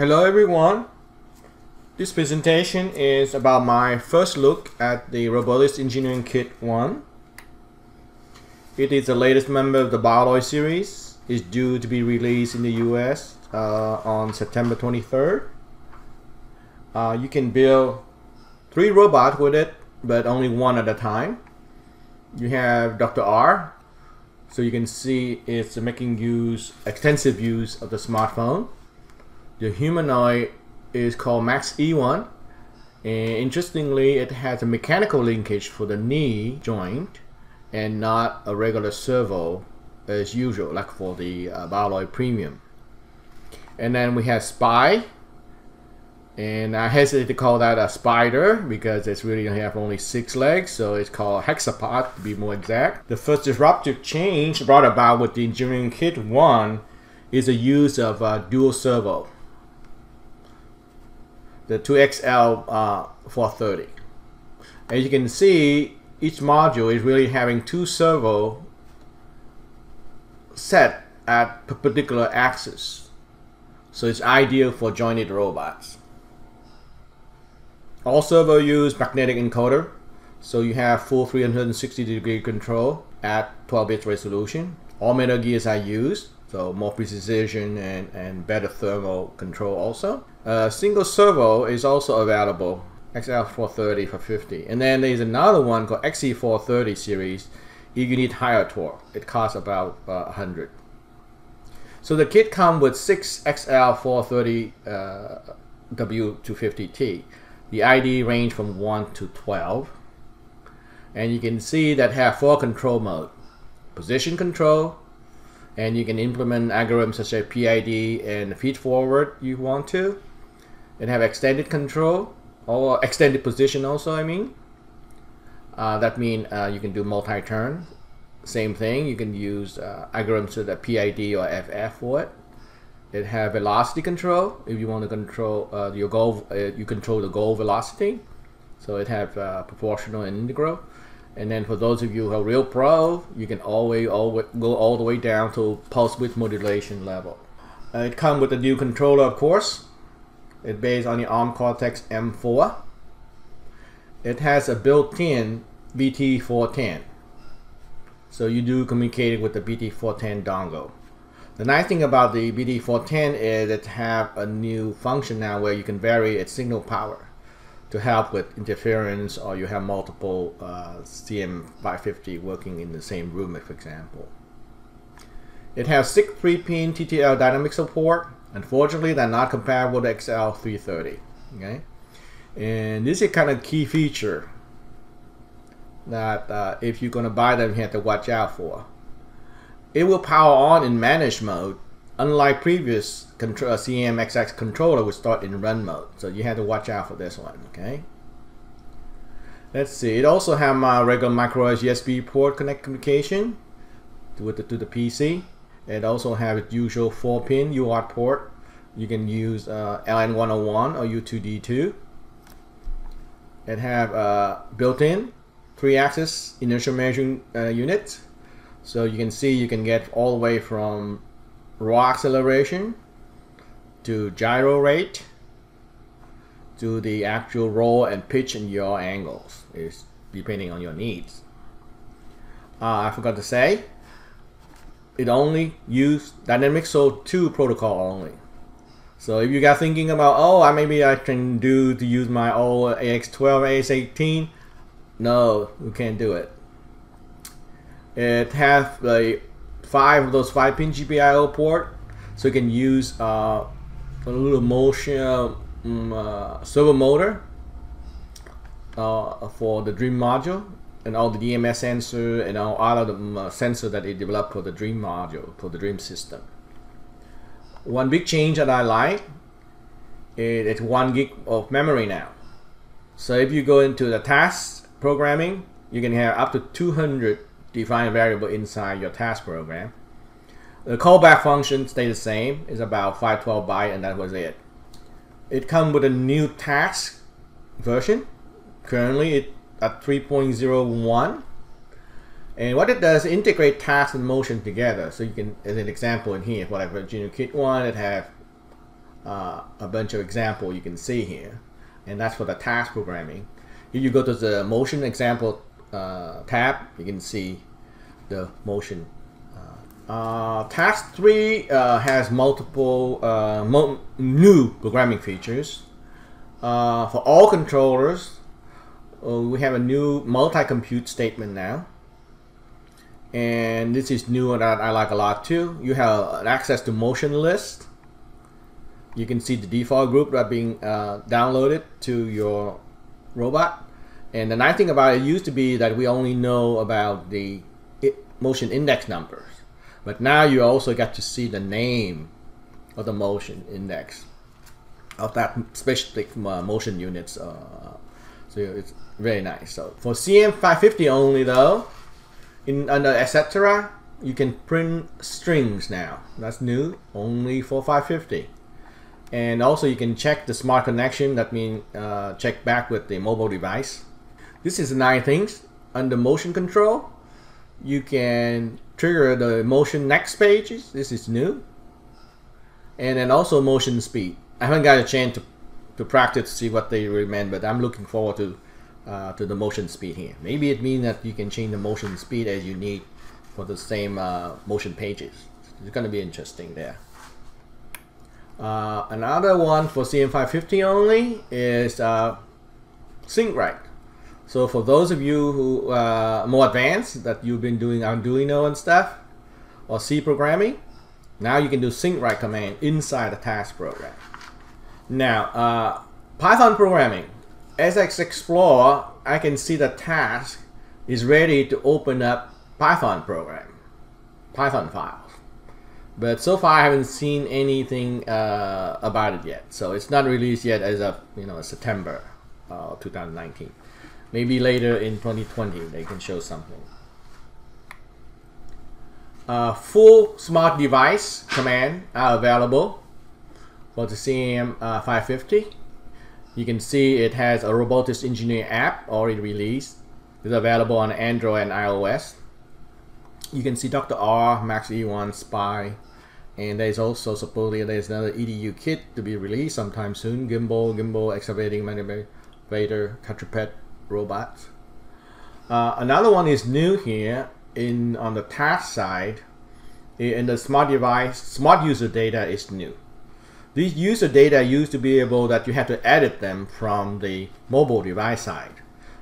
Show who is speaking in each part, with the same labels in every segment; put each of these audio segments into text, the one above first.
Speaker 1: Hello everyone. This presentation is about my first look at the ROBOTIS Engineering Kit 1. It is the latest member of the Bioloid series. It's due to be released in the US uh, on September 23rd. Uh, you can build three robots with it, but only one at a time. You have Dr. R, so you can see it's making use, extensive use of the smartphone. The humanoid is called Max E1. And interestingly, it has a mechanical linkage for the knee joint and not a regular servo as usual, like for the uh, Premium. And then we have SPI, and I hesitate to call that a spider because it's really going to have only six legs, so it's called hexapod to be more exact. The first disruptive change brought about with the Engineering Kit 1 is the use of uh, dual servo. The 2XL uh, 430. As you can see, each module is really having two servo set at perpendicular axis. So it's ideal for jointed robots. All servo use magnetic encoder, so you have full 360 degree control at 12 bit resolution. All metal gears are used, so more precision and, and better thermal control also. A single servo is also available, XL430 for 50. And then there's another one called XC430 series if you need higher torque. It costs about uh, 100. So the kit comes with six XL430 uh, W250T. The ID range from 1 to 12. And you can see that have four control mode. Position control, and you can implement algorithms such as PID and feed forward you want to. And have extended control, or extended position also, I mean. Uh, that means uh, you can do multi-turn. Same thing, you can use uh, algorithms such as PID or FF for it. It have velocity control. If you want to control uh, your goal, uh, you control the goal velocity. So it have uh, proportional and integral. And then for those of you who are real pro, you can always, always go all the way down to pulse width modulation level. Uh, it comes with a new controller, of course. It's based on the ARM Cortex M4. It has a built-in BT410. So you do communicate with the BT410 dongle. The nice thing about the BT410 is it have a new function now where you can vary its signal power to help with interference or you have multiple uh, CM550 working in the same room, for example. It has six 3-pin TTL Dynamixel port. Unfortunately, they're not compatible to XL330. Okay, and this is kind of key feature that uh, if you're going to buy them, you have to watch out for. It will power on in manage mode, unlike previous control, uh, CMXX controller would start in run mode. So you have to watch out for this one, okay? Let's see, it also has my regular micro USB port connect communication to, the, to the PC. It also has its usual 4-pin UART port. You can use uh, LN101 or U2D2. It have uh, built-in 3-axis inertial measuring uh, unit so you can see you can get all the way from raw acceleration to gyro rate to the actual roll and pitch and yaw angles depending on your needs. Uh, I forgot to say, it only use Dynamixel 2 protocol only. So if you got thinking about, oh, I maybe I can do to use my old AX12, AX18, no, you can't do it. It has like five of those five pin GPIO port, so you can use uh, a little motion um, uh, servo motor uh, for the Dream module and all the DMS sensor and all other uh, sensor that they developed for the Dream module for the Dream system. One big change that I like is it's one gig of memory now. So if you go into the task programming, you can have up to 200 defined variable inside your task program. The callback function stays the same. It's about 512 byte and that was it. It comes with a new task version. Currently it at 3.01. And what it does, integrate task and motion together. So you can, as an example in here, what I've whatever Junior Kit 1, it have uh, a bunch of example you can see here, and that's for the task programming. If you go to the motion example uh, tab, you can see the motion. Uh, uh task 3 uh, has multiple uh, mo new programming features. for all controllers, we have a new multi-compute statement now and this is new and I like a lot too. You have access to motion list. You can see the default group that being uh, downloaded to your robot. And the nice thing about it used to be that we only know about the motion index numbers. But now you also get to see the name of the motion index of that specific uh, motion units. Uh, so it's very nice. So for CM550 only though, in under etc you can print strings now. That's new only for 550 and also you can check the smart connection. That means uh, check back with the mobile device. This is nine things. Under motion control you can trigger the motion next pages. This is new. And then also motion speed. I haven't got a chance to, to practice to see what they recommend but I'm looking forward to uh, to the motion speed here. Maybe it means that you can change the motion speed as you need for the same uh, motion pages. It's going to be interesting there. Uh, another one for CM550 only is uh, sync. So for those of you who uh, more advanced that you've been doing Arduino and stuff or C programming, now you can do sync write command inside the task program. Now, uh, Python programming as I explore, I can see the task is ready to open up Python program, Python files. But so far I haven't seen anything uh, about it yet. So it's not released yet as of you know September uh, 2019. Maybe later in 2020 they can show something. Uh, full smart device command are available for the CM550. Uh, you can see it has a ROBOTIS Engineer app already released. It's available on Android and iOS. You can see Dr. R, Max E1, SPI, and there's also supposedly there's another EDU kit to be released sometime soon. Gimbal, gimbal, excavating manipulator, quadruped robots. Uh, another one is new here in on the task side. In the smart device, smart user data is new. These user data used to be able that you had to edit them from the mobile device side.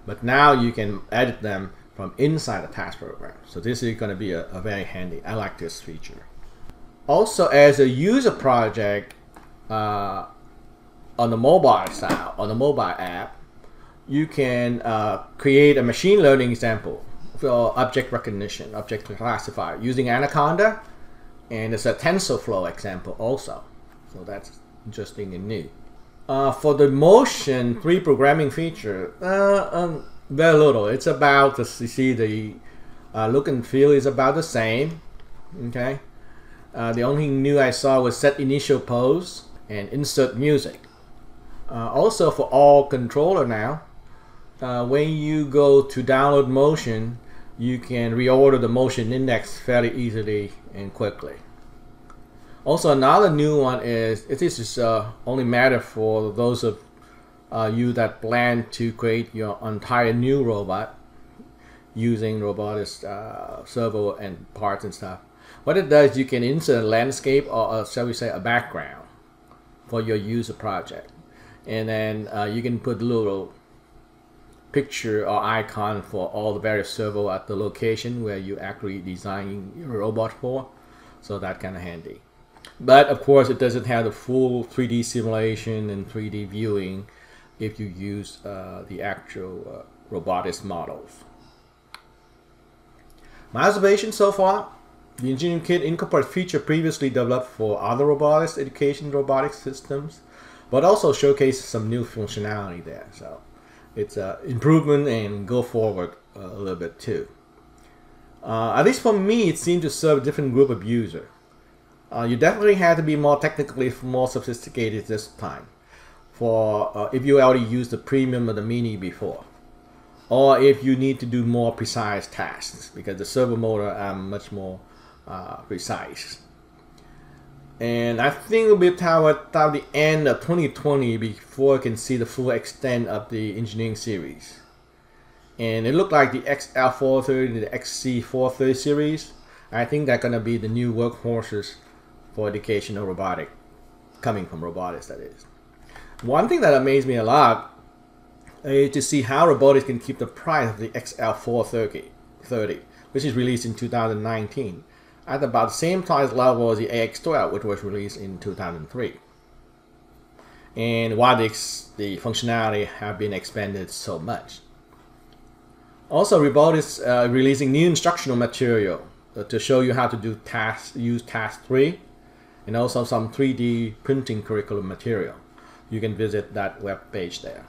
Speaker 1: But now you can edit them from inside the task program. So this is going to be a, a very handy. I like this feature. Also, as a user project uh, on the mobile side, on the mobile app, you can uh, create a machine learning example for object recognition, object classifier using Anaconda, and it's a TensorFlow example also. So that's interesting and new. Uh, for the motion three programming feature, uh, um, very little. It's about the you see the uh, look and feel is about the same. Okay. Uh, the only thing new I saw was set initial pose and insert music. Uh, also for all controller now, uh, when you go to download motion, you can reorder the motion index fairly easily and quickly. Also, another new one is this is uh, only matter for those of uh, you that plan to create your entire new robot using ROBOTIS uh, servo and parts and stuff. What it does, you can insert a landscape or a, shall we say a background for your user project, and then uh, you can put little picture or icon for all the various servo at the location where you actually designing your robot for. So that kind of handy. But of course, it doesn't have the full 3D simulation and 3D viewing if you use uh, the actual uh, ROBOTIS models. My observation so far, the engineering kit incorporates feature previously developed for other ROBOTIS education robotics systems, but also showcases some new functionality there. So it's an improvement and go forward uh, a little bit too. Uh, at least for me, it seemed to serve a different group of users. Uh, you definitely have to be more technically more sophisticated this time. For uh, if you already used the premium or the mini before, or if you need to do more precise tasks because the servo motor are much more uh, precise. And I think it'll be toward the end of 2020 before I can see the full extent of the engineering series. And it looked like the XL430 and the XC430 series. I think they're going to be the new workhorses for educational robotic, coming from ROBOTIS, that is. One thing that amazed me a lot is to see how ROBOTIS can keep the price of the XL430, which is released in 2019 at about the same price level as the AX12, which was released in 2003. And why the, the functionality have been expanded so much. Also, ROBOTIS is uh, releasing new instructional material uh, to show you how to do task, use task 3, and also some 3D printing curriculum material. You can visit that web page there.